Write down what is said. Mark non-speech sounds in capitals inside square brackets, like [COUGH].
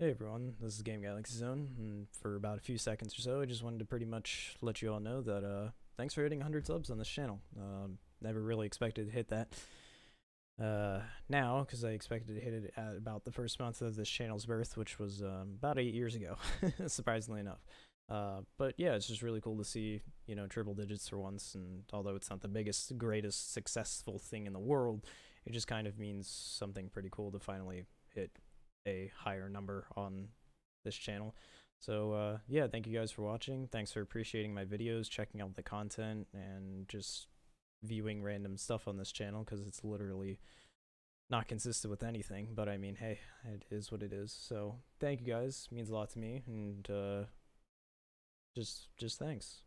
Hey everyone, this is Game Galaxy Zone, and for about a few seconds or so, I just wanted to pretty much let you all know that uh, thanks for hitting 100 subs on this channel. Um, never really expected to hit that uh, now, because I expected to hit it at about the first month of this channel's birth, which was um, about eight years ago, [LAUGHS] surprisingly enough. Uh, but yeah, it's just really cool to see, you know, triple digits for once, and although it's not the biggest, greatest, successful thing in the world, it just kind of means something pretty cool to finally hit a higher number on this channel. So uh, yeah, thank you guys for watching. Thanks for appreciating my videos, checking out the content, and just viewing random stuff on this channel because it's literally not consistent with anything. But I mean, hey, it is what it is. So thank you guys. It means a lot to me, and uh, just just thanks.